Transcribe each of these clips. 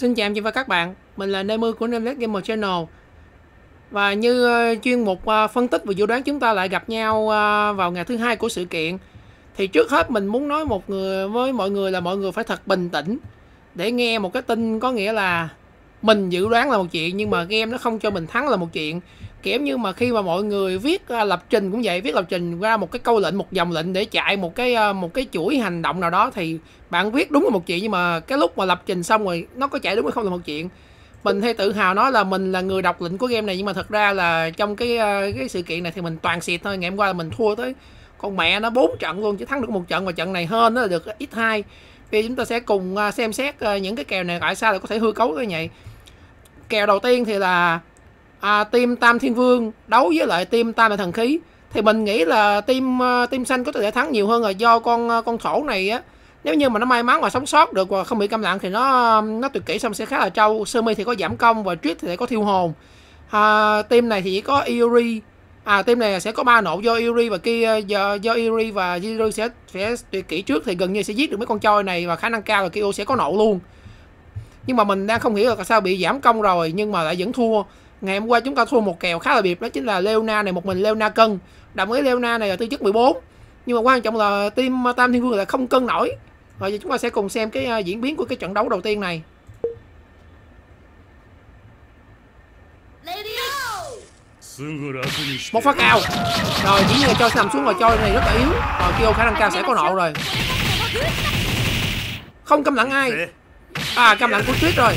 Xin chào chị và các bạn, mình là Nemu của Nemlet Gamer Channel. Và như ờ, chuyên mục ờ, phân tích và dự đoán chúng ta lại gặp nhau ờ, vào ngày thứ hai của sự kiện Thì trước hết mình muốn nói một người với mọi người là mọi người phải thật bình tĩnh Để nghe một cái tin có nghĩa là mình dự đoán là một chuyện nhưng mà game nó không cho mình thắng là một chuyện kiểu như mà khi mà mọi người viết uh, lập trình cũng vậy viết lập trình ra một cái câu lệnh một dòng lệnh để chạy một cái uh, một cái chuỗi hành động nào đó thì bạn viết đúng là một chuyện nhưng mà cái lúc mà lập trình xong rồi nó có chạy đúng hay không là một chuyện. Mình hay tự hào nói là mình là người đọc lệnh của game này nhưng mà thật ra là trong cái uh, cái sự kiện này thì mình toàn xịt thôi ngày hôm qua là mình thua tới con mẹ nó bốn trận luôn chỉ thắng được một trận và trận này hơn nó được ít hai. Vì chúng ta sẽ cùng ờ, xem xét những cái kèo này tại sao lại có thể hư cấu như vậy. Kèo đầu tiên thì là à, team Tam Thiên Vương đấu với lại team Tam Đại Thần Khí. Thì mình nghĩ là team ờ, team xanh có thể thắng nhiều hơn là do con ờ, con thổ này á. Nếu như mà nó may mắn mà sống sót được và không bị câm lặng thì nó nó tuyệt kỹ xong sẽ khá là trâu. Sơ mi thì có giảm công và triết thì sẽ có thiêu hồn. À, team này thì chỉ có Iori à team này sẽ có ba nộ do Iori và kia do, do Iori và Jiru sẽ sẽ tuyệt kỹ trước thì gần như sẽ giết được mấy con choi này và khả năng cao là Kyo sẽ có nộ luôn. Nhưng mà mình đang không hiểu là sao bị giảm công rồi nhưng mà lại vẫn thua ngày hôm qua chúng ta thua một kèo khá là biệt đó chính là Leona này một mình Leona cân. Đồng ý Leona này là tư chất 14 nhưng mà quan trọng là team Tam Thiên Vương là không cân nổi. Rồi chúng ta sẽ cùng xem cái uh, diễn biến của cái trận đấu đầu tiên này. Một phát cao rồi chỉ như cho nằm xuống rồi cho này rất là yếu. Rồi kêu khả năng cao sẽ có nộ rồi. Không câm lặng ai. À câm lặng của tuyết rồi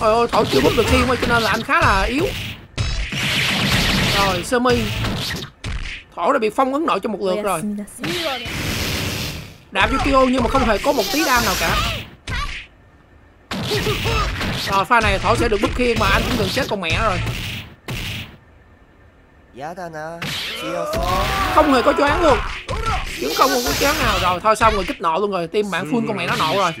Ôi ôi, thổi chưa bút được thiên cho nên là anh khá là yếu. Rồi, sơ mi. Thổ đã bị phong ấn nội trong một lượt rồi. Đạp cho Kyo nhưng mà không hề có một tí đam nào cả. Rồi, pha này thổ sẽ được bút khiên mà anh cũng gần chết con mẹ rồi. Không hề có choáng luôn. Vẫn không có choáng nào. Rồi, thôi xong rồi kích nộ luôn rồi. Tim bạn phun con mẹ nó nộ rồi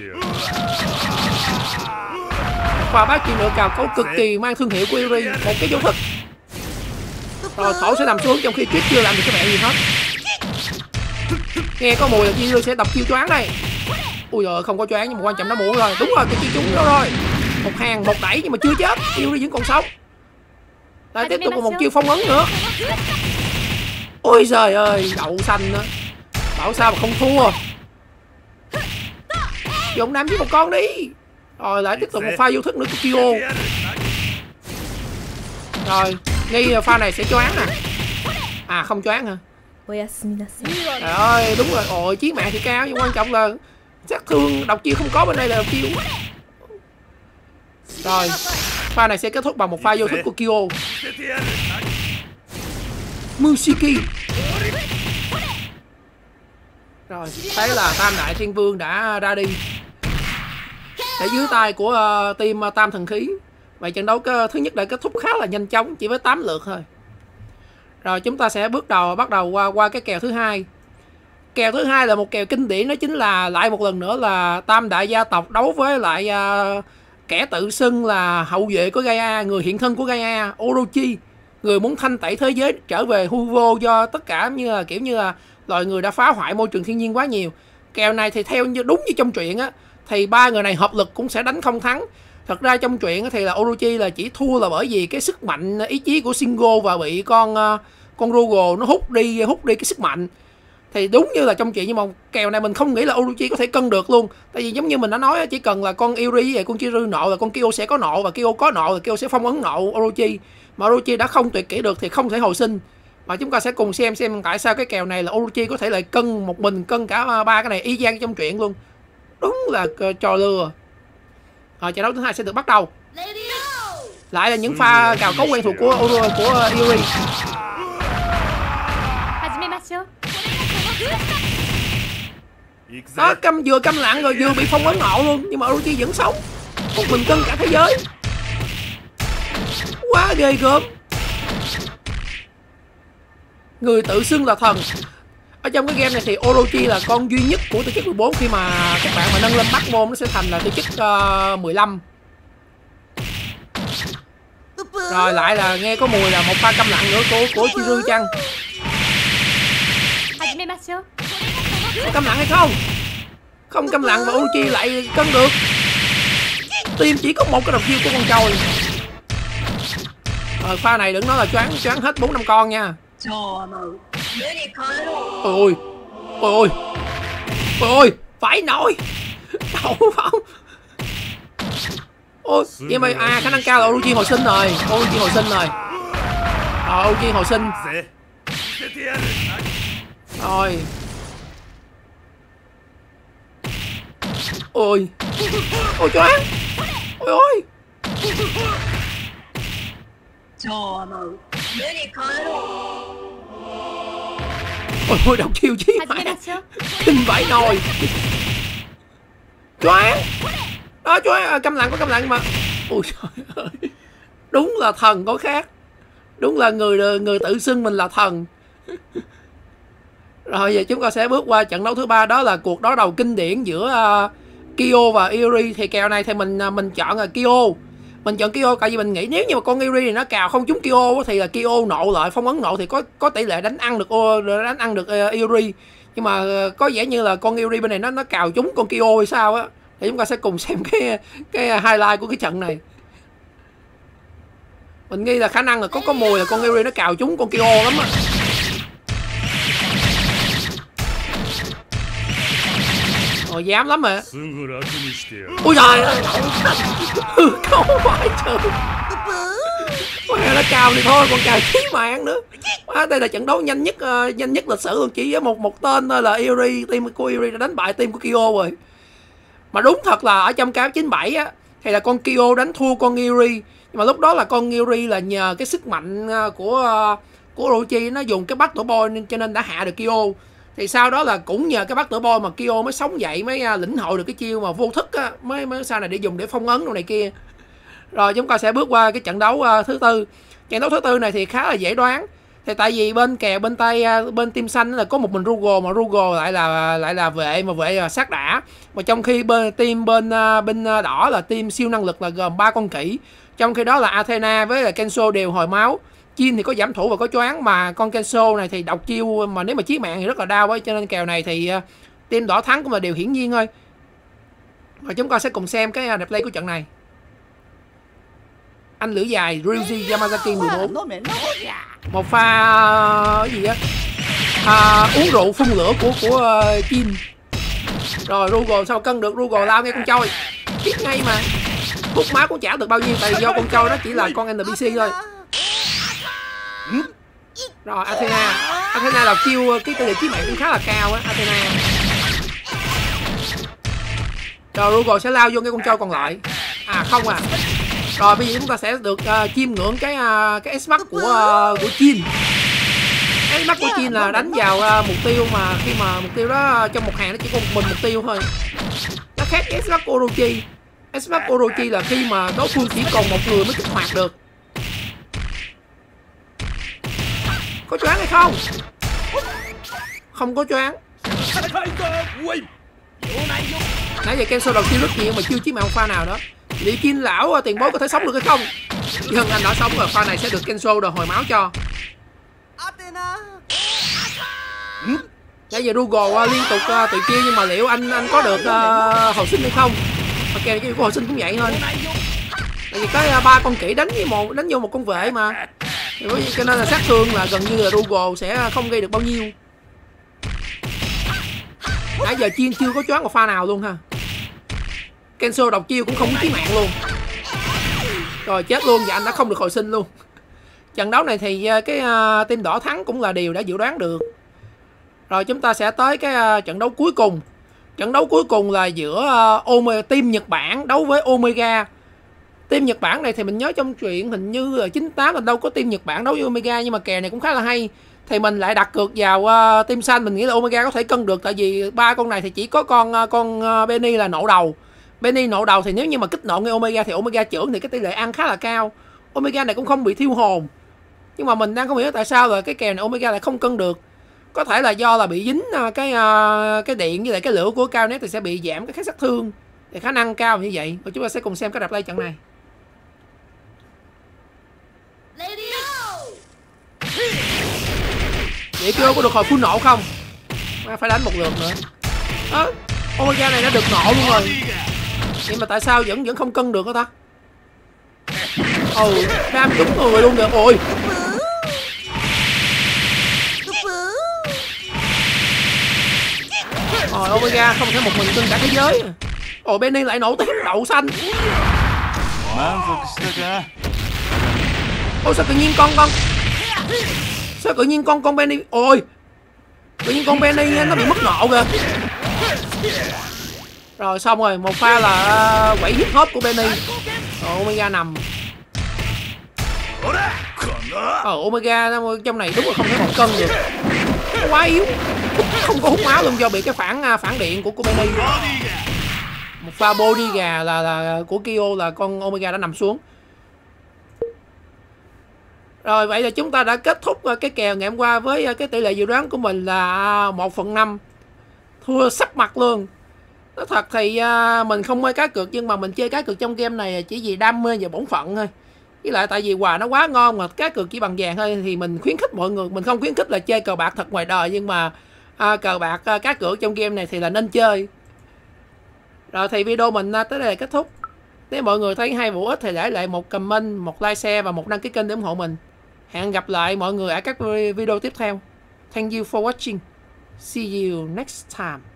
pha bát chuyền lượng cào cấu cực kỳ mang thương hiệu của Yuri một cái dấu thực rồi thổ sẽ nằm xuống trong khi Triết chưa làm được cái mẹ gì hết. Nghe có mùi là Yuri sẽ đập chiêu choáng đây. Ui giời không có choáng nhưng mà quan trọng nó muộn rồi. Đúng rồi cái chiêu trúng đó rồi. Một hàng một đẩy nhưng mà chưa chết. Yuri vẫn còn sống lại tiếp tục một chiêu phong ấn nữa. Ôi trời ơi đậu xanh nữa bảo sao mà không thua. Dùng đám với một con đi rồi lại tiếp tục một pha vô thức nữa của Kyo Rồi Nghi pha này sẽ choáng nè. À không choáng hả? Trời ơi đúng rồi. Ôi chiến mạng thì cao nhưng quan trọng là Sát thương độc chiêu không có bên đây là độc chiêu. Rồi Pha này sẽ kết thúc bằng một pha vô thức của Kyo. Musiki. Rồi thấy là Tam Đại Thiên Vương đã ra đi để dưới tay của uh, team uh, Tam Thần Khí. Vậy trận đấu uh, thứ nhất đã kết thúc khá là nhanh chóng Chỉ với 8 lượt thôi. Rồi chúng ta sẽ bước đầu bắt đầu qua qua cái kèo thứ hai. Kèo thứ hai là một kèo kinh điển Đó chính là lại một lần nữa là Tam Đại Gia Tộc đấu với lại uh, Kẻ tự xưng là hậu vệ của Gaia Người hiện thân của Gaia Orochi. Người muốn thanh tẩy thế giới trở về hư vô Do tất cả như là kiểu như là Loài người đã phá hoại môi trường thiên nhiên quá nhiều. Kèo này thì theo như đúng như trong truyện á thì ba người này hợp lực cũng sẽ đánh không thắng. Thật ra trong chuyện thì là Orochi là chỉ thua là bởi vì cái sức mạnh, ý chí của Shingo và bị con ờ, con Rugo nó hút đi hút đi cái sức mạnh. Thì đúng như là trong chuyện nhưng mà kèo này mình không nghĩ là Orochi có thể cân được luôn. Tại vì giống như mình đã nói chỉ cần là con Yuri vậy con Chiru nộ là con Kyo sẽ có nộ và Kyo có nộ là Kyo sẽ phong ấn nộ Orochi. Mà Orochi đã không tuyệt kỹ được thì không thể hồi sinh. Mà chúng ta sẽ cùng xem xem tại sao cái kèo này là Orochi có thể lại cân một mình, cân cả ba cái này y chang trong chuyện luôn đúng là trò lừa. Rồi trận đấu thứ hai sẽ được bắt đầu. Lại là những pha cào cấu quen thuộc của Uru, của Yuri đó câm vừa câm lặng rồi vừa bị phong ấn ngộ luôn nhưng mà Orochi vẫn sống một mình cân cả thế giới. Quá ghê gớm. Người tự xưng là thần ở trong cái game này thì Orochi là con duy nhất của tư chất 14 khi mà các bạn mà nâng lên bắt môn nó sẽ thành là tư chất uh, 15 rồi lại là nghe có mùi là một pha câm lặng nữa của của Chiru chăng? Có câm lặng hay không? Không câm lặng và Orochi lại cân được. Team chỉ có một cái độc chiêu của con trâu. Rồi pha này đừng nói là choáng choáng hết bốn năm con nha ôi ôi ôi ôi ôi phải nổi đâu không Ô, vậy mà à khả năng cao là Orochi hồi sinh rồi. Orochi hồi sinh rồi. À, ờ Orochi hồi sinh. Rồi. Ôi. Ôi choáng ôi ôi ôi ôi độc chiêu chí mẹ kinh vãi nồi. Choáng đó choáng à, câm lặng có câm lặng mà. Ôi trời ơi. Đúng là thần có khác. Đúng là người người tự xưng mình là thần. Rồi giờ chúng ta sẽ bước qua trận đấu thứ ba. Đó là cuộc đối đầu kinh điển giữa uh, Kyo và Iri thì kèo này thì mình uh, mình chọn là Kyo mình chọn Kyo tại vì mình nghĩ nếu như mà con Iri này nó cào không trúng Kyo thì là Kyo nộ lại phong ấn nộ thì có có tỷ lệ đánh ăn được đánh ăn được ờ, uh, Iri nhưng mà ờ, có vẻ như là con Iri bên này nó nó cào trúng con Kyo hay sao á. Thì chúng ta sẽ cùng xem cái cái highlight của cái trận này. Mình nghĩ là khả năng là có có mùi là con Iri nó cào trúng con Kyo lắm á. Ồ dám lắm mà. Ôi trời ơi. Không phải trời. Mẹ nó cao thì thôi còn cào chí mạng nữa. À, Đây là trận đấu nhanh nhất uh, nhanh nhất lịch sử luôn. Chỉ với một một tên thôi là Iri Team của Iri đã đánh bại team của Kyo rồi. Mà đúng thật là ở trong cáo 97 á Thì là con Kyo đánh thua con Iri. Nhưng mà lúc đó là con Iri là nhờ cái sức mạnh của uh, của Orochi nó dùng cái bắt tổ boy nên cho nên đã hạ được Kyo thì sau đó là cũng nhờ cái bắt tử boy mà Kyo mới sống dậy mới uh, lĩnh hội được cái chiêu mà vô thức á mới mới sau này để dùng để phong ấn đồ này kia. Rồi chúng ta sẽ bước qua cái trận đấu uh, thứ tư. Trận đấu thứ tư này thì khá là dễ đoán. Thì tại vì bên kèo bên tay à, bên team xanh là có một mình Rugo mà Rugo lại là lại là vệ mà vệ là sát đã. Mà trong khi bên team bên bên đỏ là team siêu năng lực là gồm ba con kỹ trong khi đó là Athena với là Kenso đều hồi máu chim thì có giảm thủ và có choáng mà con Kenso này thì độc chiêu mà nếu mà chí mạng thì rất là đau ấy cho nên kèo này thì ờ, team đỏ thắng cũng là điều hiển nhiên thôi. Và chúng ta sẽ cùng xem cái ờ, replay của trận này. Anh lửa dài Ryuji Yamazaki 14. Một pha uh, gì á? À, uống rượu phun lửa của của uh, Rồi Rugo sao cân được Rugo lao ngay con trôi. Biết ngay mà. Hút máu cũng chả được bao nhiêu tại vì do con trôi nó chỉ là con NPC thôi rồi Athena. Athena là kêu ờ, cái tỷ lệ chí mạng cũng khá là cao á Athena. Rồi Rugo sẽ lao vô cái con trâu còn lại. À không à. Rồi bây giờ chúng ta sẽ được uh, chiêm ngưỡng cái uh, cái S của uh, của Chin S của Chin là đánh vào uh, mục tiêu mà khi mà mục tiêu đó trong một hàng nó chỉ có một mình mục tiêu thôi. Nó khác S của Orochi. S của Orochi là khi mà đối phương chỉ còn một người mới kích hoạt được. Có choáng hay không? Không có choáng. Nãy giờ cancel đầu tiên rất nhiều mà chưa chiếm mạng pha nào đó. Lý Kim lão à, tiền bối có thể sống được hay không? Nhưng anh đã sống rồi pha này sẽ được Kenso đồ hồi máu cho. Nãy giờ Google uh, à, liên tục uh, kia nhưng mà liệu anh anh có được uh, hồi sinh hay không? Ok cái hồi sinh cũng vậy thôi. Tại vì cái ba con kỹ đánh với một đánh vô một con vệ mà cho nên là sát thương là gần như là Rugo sẽ không gây được bao nhiêu. Nãy giờ chiên chưa có choáng một pha nào luôn ha. Cancel độc chiêu cũng không có chí mạng luôn. Rồi chết luôn và anh đã không được hồi sinh luôn. Trận đấu này thì à, cái uh, team đỏ thắng cũng là điều đã dự đoán được. Rồi chúng ta sẽ tới cái uh, trận đấu cuối cùng. Trận đấu cuối cùng là giữa uh, Omega, team Nhật Bản đấu với Omega. Team Nhật Bản này thì mình nhớ trong chuyện hình như là 98 mình đâu có team Nhật Bản đấu với Omega nhưng mà kèo này cũng khá là hay. Thì mình lại đặt cược vào uh, team xanh mình nghĩ là Omega có thể cân được tại vì ba con này thì chỉ có con uh, con uh, Benny là nổ đầu. Benny nổ đầu thì nếu như mà kích nộ ngay Omega thì Omega trưởng thì cái tỷ lệ ăn khá là cao. Omega này cũng không bị thiêu hồn. Nhưng mà mình đang không hiểu tại sao là cái kèo này Omega lại không cân được. Có thể là do là bị dính uh, cái uh, cái điện với lại cái lửa của cao nét thì sẽ bị giảm cái kháng sát thương. Thì khả năng cao như vậy. Và chúng ta sẽ cùng xem cái đập play trận này. Vậy chưa có được hồi phun nổ không? À, Phải đánh một lượt nữa. À, Omega này đã được nổ luôn rồi. Nhưng mà tại sao vẫn vẫn không cân được hả ta? Ồ ừ, Ram trúng người luôn kìa. Ôi. Rồi Omega không thể một mình cân cả thế giới. Ồ Benny lại nổ tiếng đậu xanh. Ôi sao tự nhiên con con. Sao tự nhiên con con Benny? Ôi. Tự nhiên con Benny nó bị mất ngộ kìa. Rồi xong rồi. Một pha là à, quẩy hip hop của Benny. Rồi Omega nằm. Ờ Omega trong này đúng là không thấy một cân được Nó quá yếu. Không có hút máu luôn do bị cái phản à, phản điện của cô Benny. Một pha body gà là, là của Kyo là con Omega đã nằm xuống rồi vậy là chúng ta đã kết thúc ờ, cái kèo ngày hôm qua với ờ, cái tỷ lệ dự đoán của mình là ờ, 1 phần 5 thua sắp mặt luôn. Nó thật thì mình không mê cá cược nhưng mà mình chơi cá cược trong game này chỉ vì đam mê và bổn phận thôi. Với lại tại vì quà nó quá ngon mà cá cược chỉ bằng vàng thôi thì mình khuyến khích mọi người mình không khuyến khích là chơi cờ bạc thật ngoài đời nhưng mà à, cờ bạc à, cá cược trong game này thì là nên chơi. Rồi thì video mình à, tới đây là kết thúc. Nếu mọi người thấy hay vụ ích thì để lại một comment một like share và một đăng ký kênh để ủng hộ mình hẹn gặp lại mọi người ở các video tiếp theo. Thank you for watching. See you next time.